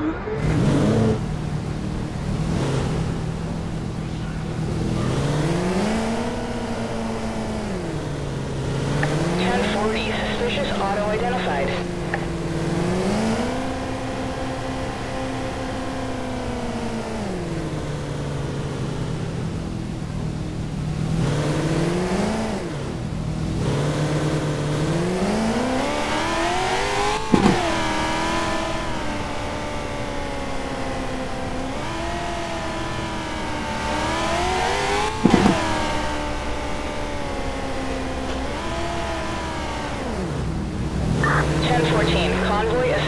Ten forty, suspicious auto identified. Ten fourteen, convoy assistance required.